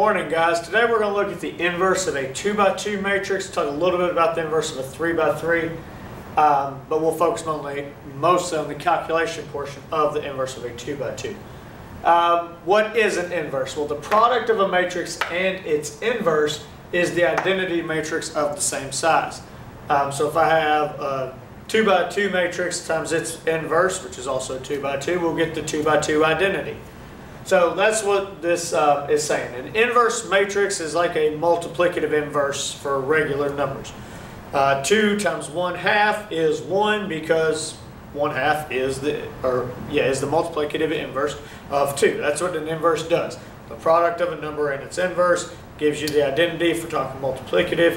Morning, guys. Today we're going to look at the inverse of a 2 by 2 matrix, talk a little bit about the inverse of a 3 by 3 um, but we'll focus only mostly on the calculation portion of the inverse of a 2 by 2 um, what is an inverse? Well, the product of a matrix and its inverse is the identity matrix of the same size. Um, so if I have a 2 by 2 matrix times its inverse, which is also 2 by 2, we'll get the 2 by 2 identity. So that's what this uh, is saying. An inverse matrix is like a multiplicative inverse for regular numbers. Uh, 2 times 1 half is 1 because 1 half is the, or yeah, is the multiplicative inverse of 2. That's what an inverse does. The product of a number and its inverse gives you the identity for talking multiplicative.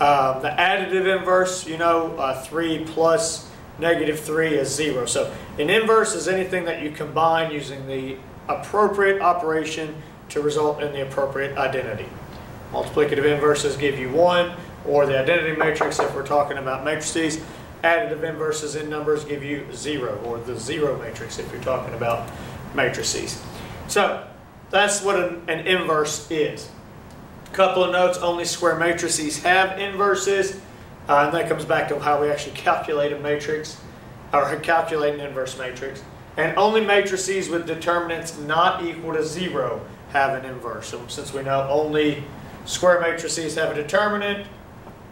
Um, the additive inverse, you know, uh, 3 plus negative 3 is 0. So an inverse is anything that you combine using the appropriate operation to result in the appropriate identity. Multiplicative inverses give you 1, or the identity matrix if we're talking about matrices. Additive inverses in numbers give you 0, or the 0 matrix if you're talking about matrices. So that's what an, an inverse is. A Couple of notes, only square matrices have inverses, uh, and that comes back to how we actually calculate a matrix, or calculate an inverse matrix. And only matrices with determinants not equal to zero have an inverse. So since we know only square matrices have a determinant,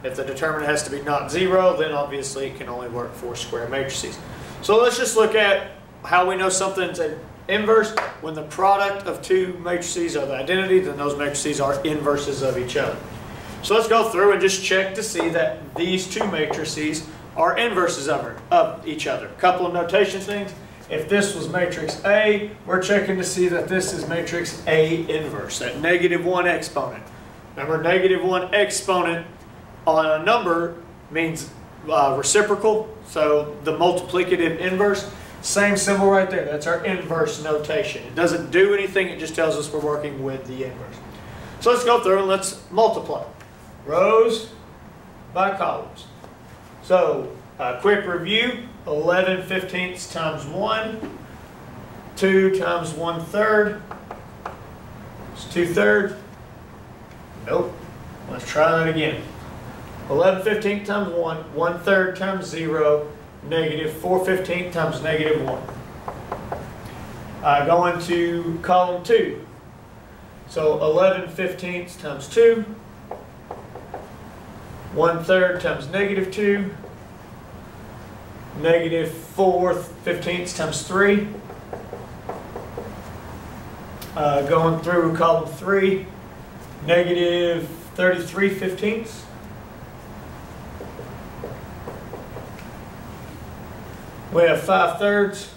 if the determinant has to be not zero, then obviously it can only work for square matrices. So let's just look at how we know something's an inverse. When the product of two matrices are the identity, then those matrices are inverses of each other. So let's go through and just check to see that these two matrices are inverses of, each other. A couple of notation things. If this was matrix A, we're checking to see that this is matrix A inverse, that negative 1 exponent. Remember, negative 1 exponent on a number means uh, reciprocal, so the multiplicative inverse. Same symbol right there. That's our inverse notation. It doesn't do anything. It just tells us we're working with the inverse. So let's go through and let's multiply. Rows by columns. So a quick review. 11 fifteenths times 1. 2 times 1 third. It's 2 thirds. Nope. Let's try that again. 11 fifteenths times 1, 1 third times 0, negative 4 fifteenths times negative 1. Uh, going to column 2. So 11 fifteenths times 2, 1 third times negative 2, negative 4 fifteenths times 3. Uh, going through column 3, negative 33 fifteenths. We have 5 thirds,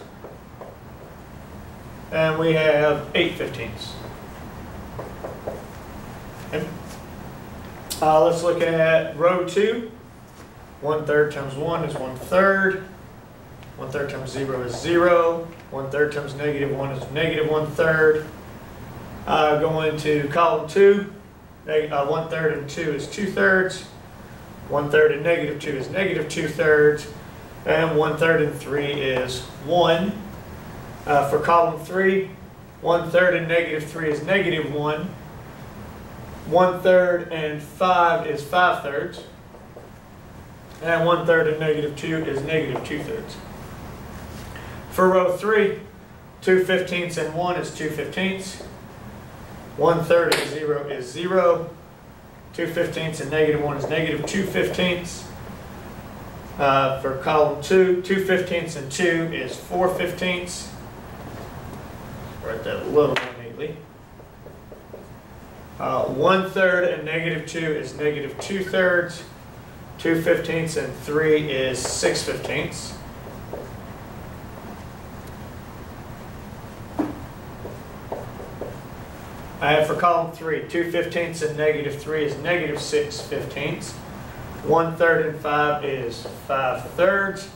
and we have 8 fifteenths. Okay. Uh, let's look at row 2. 1 third times 1 is 1 third. 1 third times 0 is 0. 1 third times negative 1 is negative 1 third. Uh, going to column 2, uh, 1 third and 2 is 2 thirds. 1 third and negative 2 is negative 2 thirds. And 1 third and 3 is 1. Uh, for column 3, 1 third and negative 3 is negative 1. 1 third and 5 is 5 thirds. And 1 third and negative 2 is negative 2 thirds. For row 3, 2 fifteenths and 1 is 2 fifteenths. 1 third and 0 is 0. 2 fifteenths and negative 1 is negative 2 fifteenths. Uh, for column 2, 2 fifteenths and 2 is 4 fifteenths. Write that a little more neatly. Uh, 1 third and negative 2 is negative 2 thirds. 2 fifteenths and 3 is 6 fifteenths. I have for column 3, 2 fifteenths and negative 3 is negative 6 fifteenths. 1 third and 5 is 5 thirds.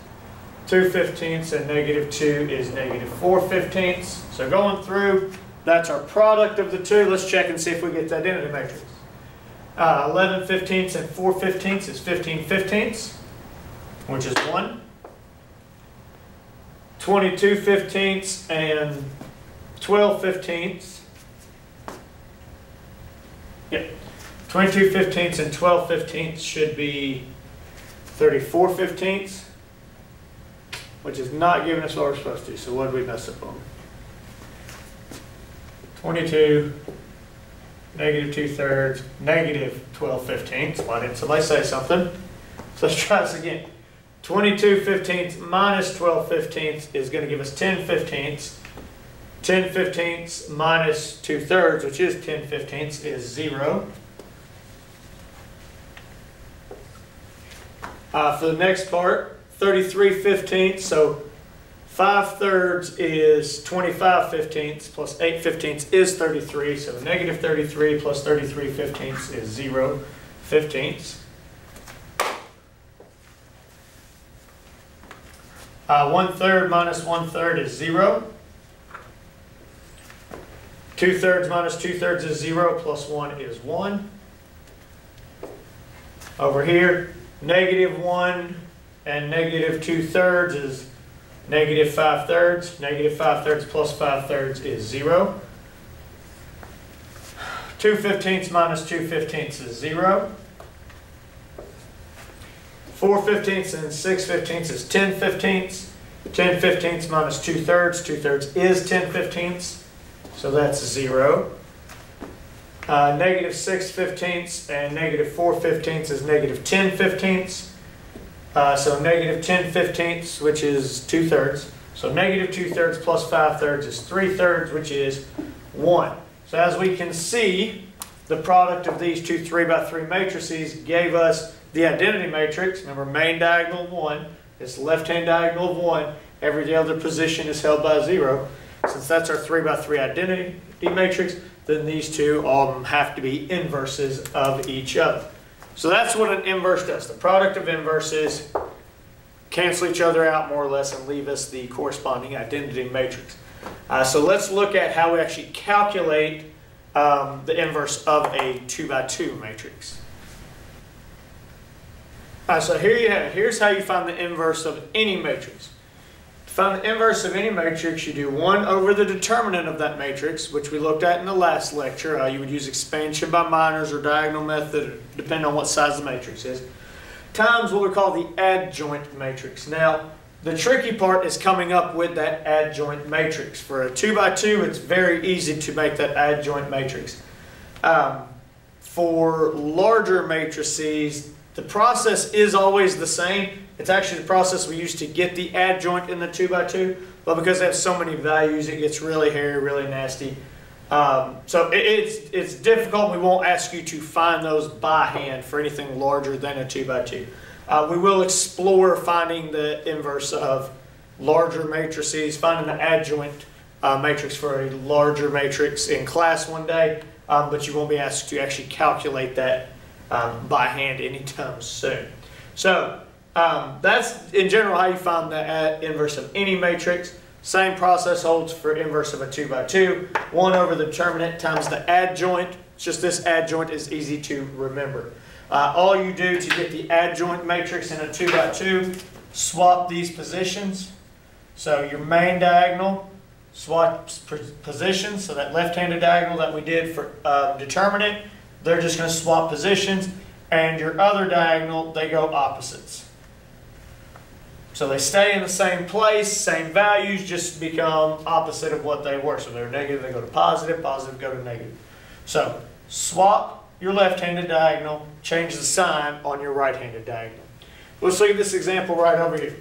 2 fifteenths and negative 2 is negative 4 fifteenths. So going through, that's our product of the two. Let's check and see if we get the identity matrix. Uh, 11 fifteenths and 4 fifteenths is 15 fifteenths, which is 1. 22 fifteenths and 12 fifteenths Yep. 22 fifteenths and 12 fifteenths should be 34 fifteenths, which is not giving us what we're supposed to, so what did we mess up on? 22, negative 2 thirds, negative 12 fifteenths. Why didn't somebody say something? So let's try this again. 22 fifteenths minus 12 fifteenths is going to give us 10 fifteenths. 10 fifteenths minus 2 thirds, which is 10 fifteenths, is 0. Uh, for the next part, 33 fifteenths, so 5 thirds is 25 fifteenths, plus 8 fifteenths is 33, so negative 33 plus 33 fifteenths is 0 fifteenths. Uh, 1 third minus 1 third is 0. 2 thirds minus 2 thirds is 0, plus 1 is 1. Over here, negative 1 and negative 2 thirds is negative 5 thirds. Negative 5 thirds plus 5 thirds is 0. 2 fifteenths minus 2 fifteenths is 0. 4 fifteenths and 6 fifteenths is 10 fifteenths. 10 fifteenths minus 2 thirds. 2 thirds is 10 fifteenths. So that's 0. Uh, negative 6 fifteenths and negative 4 fifteenths is negative 10 fifteenths. Uh, so negative 10 fifteenths, which is 2 thirds. So negative 2 thirds plus 5 thirds is 3 thirds, which is 1. So as we can see, the product of these two 3 by 3 matrices gave us the identity matrix. Remember, main diagonal 1 is left-hand diagonal of 1. Every other position is held by 0. Since that's our 3 by 3 identity matrix, then these two all have to be inverses of each other. So that's what an inverse does. The product of inverses cancel each other out more or less and leave us the corresponding identity matrix. Uh, so let's look at how we actually calculate um, the inverse of a 2 by 2 matrix. All right, so here you have, here's how you find the inverse of any matrix. Find the inverse of any matrix, you do 1 over the determinant of that matrix, which we looked at in the last lecture. Uh, you would use expansion by minors or diagonal method, depending on what size the matrix is, times what we call the adjoint matrix. Now, the tricky part is coming up with that adjoint matrix. For a 2 by 2 it's very easy to make that adjoint matrix. Um, for larger matrices, the process is always the same, it's actually the process we use to get the adjoint in the 2 by 2 but because they have so many values, it gets really hairy, really nasty. Um, so it, it's, it's difficult. We won't ask you to find those by hand for anything larger than a 2 by 2 uh, we will explore finding the inverse of larger matrices, finding the adjoint uh, matrix for a larger matrix in class one day, um, but you won't be asked to actually calculate that um, by hand anytime soon. So um, that's in general how you find the inverse of any matrix. Same process holds for inverse of a 2 by 2. 1 over the determinant times the adjoint. It's just this adjoint is easy to remember. Uh, all you do to get the adjoint matrix in a 2 by 2, swap these positions. So your main diagonal swaps positions. So that left-handed diagonal that we did for uh, determinant, they're just going to swap positions. And your other diagonal, they go opposites. So they stay in the same place, same values, just become opposite of what they were. So they're negative, they go to positive, positive go to negative. So swap your left-handed diagonal, change the sign on your right-handed diagonal. Let's look at this example right over here.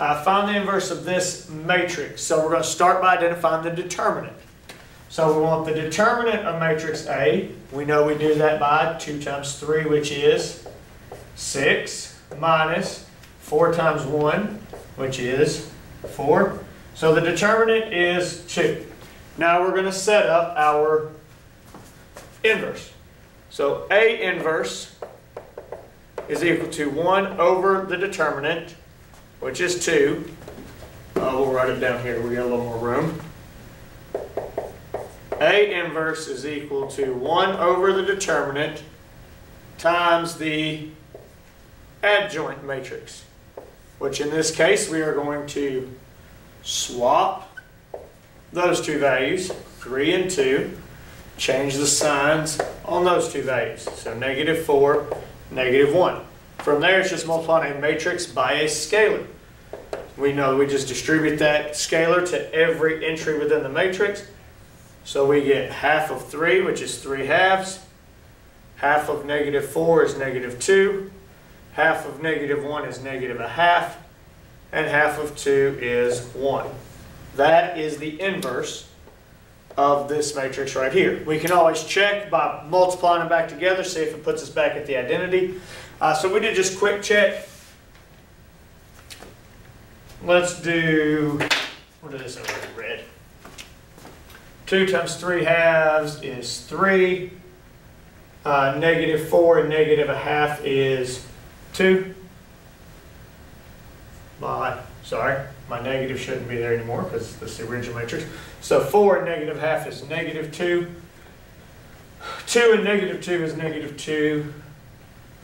Uh, find the inverse of this matrix. So we're going to start by identifying the determinant. So we want the determinant of matrix A. We know we do that by 2 times 3, which is 6, minus 4 times 1, which is 4. So the determinant is 2. Now we're going to set up our inverse. So A inverse is equal to 1 over the determinant, which is 2. Uh, we'll write it down here. We got a little more room. A inverse is equal to 1 over the determinant times the adjoint matrix which in this case we are going to swap those two values, 3 and 2, change the signs on those two values. So negative 4, negative 1. From there, it's just multiplying a matrix by a scalar. We know we just distribute that scalar to every entry within the matrix. So we get half of 3, which is 3 halves. Half of negative 4 is negative 2. Half of negative 1 is negative a half. And half of 2 is 1. That is the inverse of this matrix right here. We can always check by multiplying them back together, see if it puts us back at the identity. Uh, so we did just quick check. Let's do, what is this over red? 2 times 3 halves is 3. Uh, negative 4 and negative a half is 2. My, sorry, my negative shouldn't be there anymore because this is the original matrix. So 4 and negative half is negative 2. 2 and negative 2 is negative 2.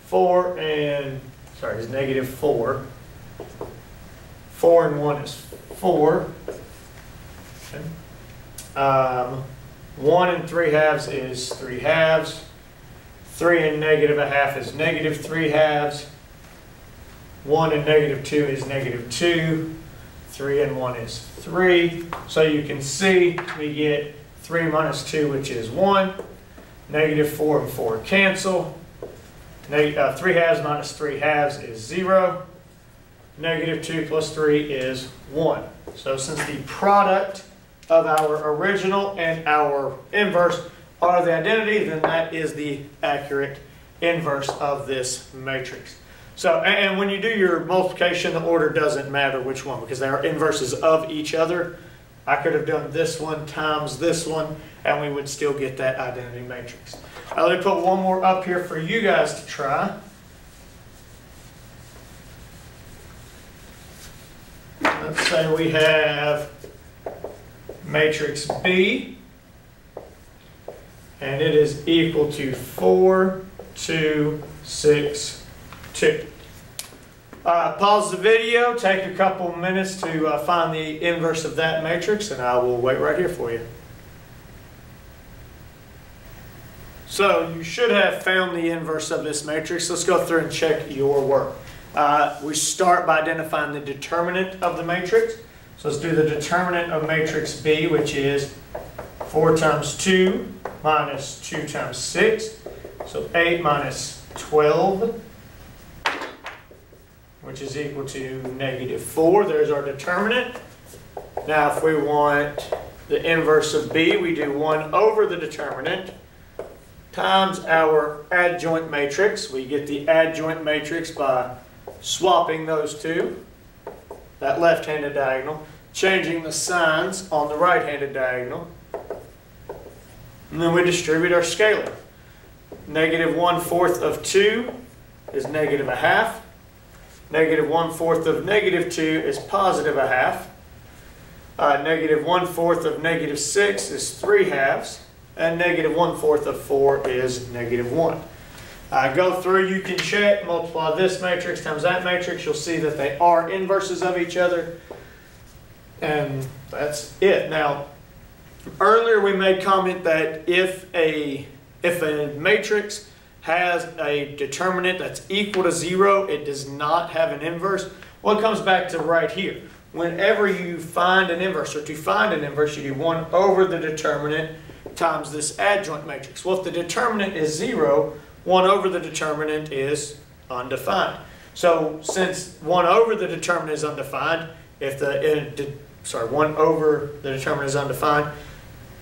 4 and, sorry, is negative 4. 4 and 1 is 4. Okay. Um, 1 and 3 halves is 3 halves. 3 and negative a half is negative 3 halves. 1 and negative 2 is negative 2. 3 and 1 is 3. So you can see we get 3 minus 2, which is 1. Negative 4 and 4 cancel. Neg uh, 3 halves minus 3 halves is 0. Negative 2 plus 3 is 1. So since the product of our original and our inverse are the identity, then that is the accurate inverse of this matrix. So, and when you do your multiplication, the order doesn't matter which one because they are inverses of each other. I could have done this one times this one, and we would still get that identity matrix. Now, let me put one more up here for you guys to try. Let's say we have matrix B, and it is equal to 4, 2, 6, 2. Uh, pause the video, take a couple minutes to uh, find the inverse of that matrix, and I will wait right here for you. So you should have found the inverse of this matrix. Let's go through and check your work. Uh, we start by identifying the determinant of the matrix. So let's do the determinant of matrix B, which is 4 times 2 minus 2 times 6. So 8 minus 12, which is equal to negative 4. There's our determinant. Now if we want the inverse of B, we do 1 over the determinant times our adjoint matrix. We get the adjoint matrix by swapping those two, that left-handed diagonal, changing the signs on the right-handed diagonal, and then we distribute our scalar. Negative one-fourth of 2 is negative a half. Negative one-fourth of negative 2 is positive a half. Uh, negative one-fourth of negative 6 is 3 halves. And negative one-fourth of 4 is negative 1. Uh, go through, you can check, multiply this matrix times that matrix. You'll see that they are inverses of each other. And that's it. Now, earlier we made comment that if a, if a matrix has a determinant that's equal to zero, it does not have an inverse. Well, it comes back to right here. Whenever you find an inverse, or to find an inverse, you do 1 over the determinant times this adjoint matrix. Well, if the determinant is zero, one over the determinant is undefined. So since 1 over the determinant is undefined, if the, sorry, 1 over the determinant is undefined,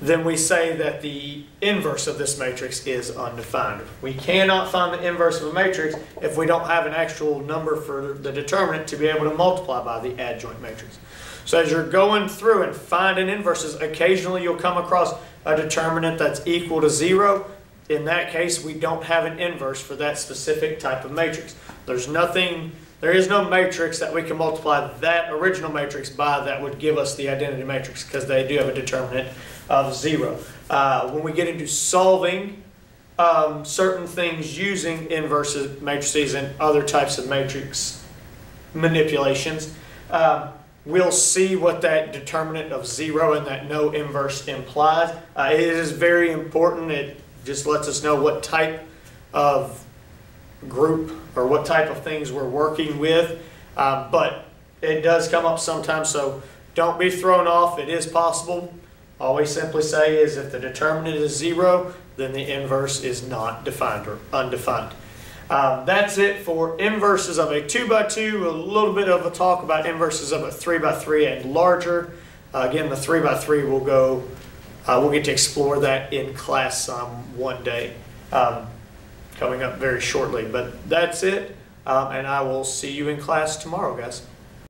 then we say that the inverse of this matrix is undefined. We cannot find the inverse of a matrix if we don't have an actual number for the determinant to be able to multiply by the adjoint matrix. So as you're going through and finding inverses, occasionally you'll come across a determinant that's equal to zero, in that case, we don't have an inverse for that specific type of matrix. There's nothing, there is no matrix that we can multiply that original matrix by that would give us the identity matrix because they do have a determinant of zero. Uh, when we get into solving um, certain things using inverse matrices and other types of matrix manipulations, um, we'll see what that determinant of zero and that no inverse implies. Uh, it is very important. It just lets us know what type of group or what type of things we're working with. Um, but it does come up sometimes, so don't be thrown off. It is possible. All we simply say is if the determinant is zero, then the inverse is not defined or undefined. Um, that's it for inverses of a 2 by 2 a little bit of a talk about inverses of a 3 by 3 and larger. Uh, again, the 3 by 3 will go, uh, we'll get to explore that in class um, one day, um, coming up very shortly. But that's it, um, and I will see you in class tomorrow, guys.